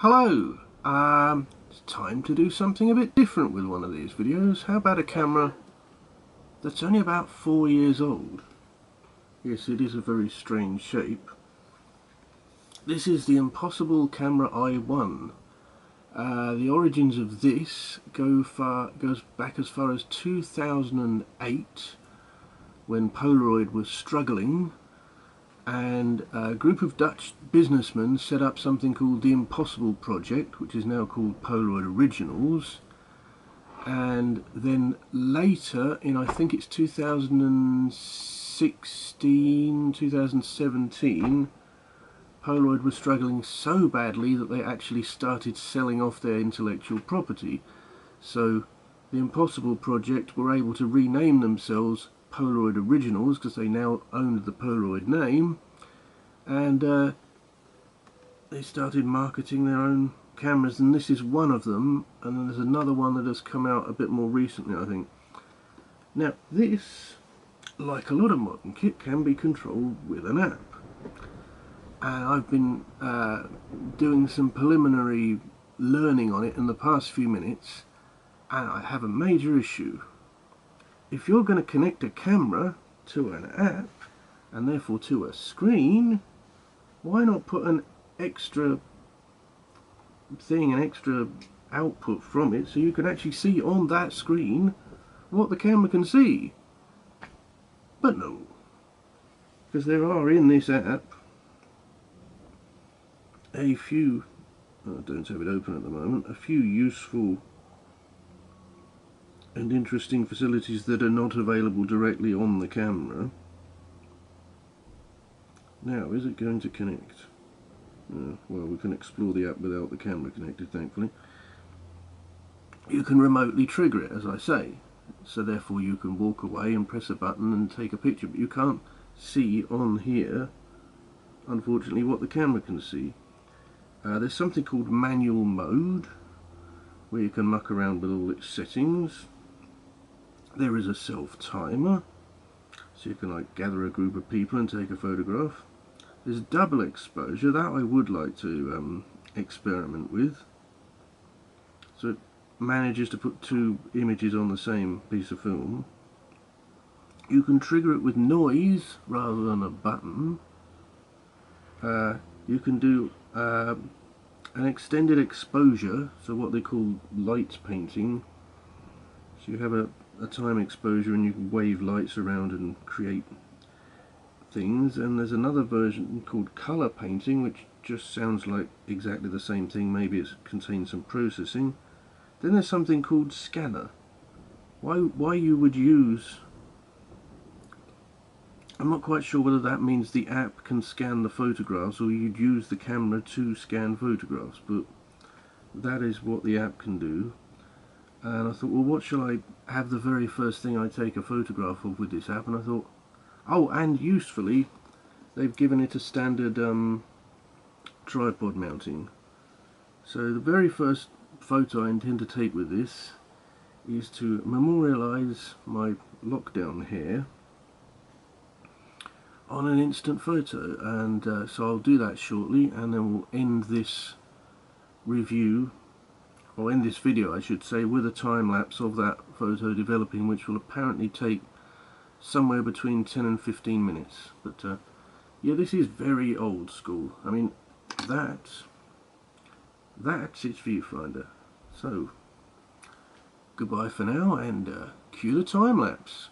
Hello! Um, it's time to do something a bit different with one of these videos. How about a camera that's only about four years old? Yes, it is a very strange shape. This is the Impossible Camera I-1. Uh, the origins of this go far goes back as far as 2008 when Polaroid was struggling and a group of Dutch businessmen set up something called the Impossible Project, which is now called Polaroid Originals. And then later, in I think it's 2016, 2017, Polaroid was struggling so badly that they actually started selling off their intellectual property. So the Impossible Project were able to rename themselves Polaroid Originals because they now owned the Polaroid name and uh, they started marketing their own cameras and this is one of them and then there's another one that has come out a bit more recently I think. Now this, like a lot of modern kit, can be controlled with an app and I've been uh, doing some preliminary learning on it in the past few minutes and I have a major issue if you're going to connect a camera to an app and therefore to a screen why not put an extra thing an extra output from it so you can actually see on that screen what the camera can see? But no. Because there are in this app a few I don't have it open at the moment a few useful and interesting facilities that are not available directly on the camera. Now, is it going to connect? Uh, well, we can explore the app without the camera connected, thankfully. You can remotely trigger it, as I say. So therefore you can walk away and press a button and take a picture, but you can't see on here, unfortunately, what the camera can see. Uh, there's something called manual mode, where you can muck around with all its settings there is a self timer so you can like gather a group of people and take a photograph. There's double exposure that I would like to um, experiment with. So it manages to put two images on the same piece of film. You can trigger it with noise rather than a button. Uh, you can do uh, an extended exposure so what they call light painting. So you have a a time exposure and you can wave lights around and create things. And there's another version called color painting which just sounds like exactly the same thing. Maybe it contains some processing. Then there's something called scanner. Why why you would use I'm not quite sure whether that means the app can scan the photographs or you'd use the camera to scan photographs but that is what the app can do and I thought well what shall I have the very first thing I take a photograph of with this app? And I thought oh and usefully they've given it a standard um, tripod mounting. So the very first photo I intend to take with this is to memorialize my lockdown here on an instant photo. And uh, so I'll do that shortly and then we'll end this review or in this video I should say, with a time lapse of that photo developing which will apparently take somewhere between 10 and 15 minutes. But uh, yeah, this is very old school. I mean, that, that's its viewfinder. So, goodbye for now and uh, cue the time lapse.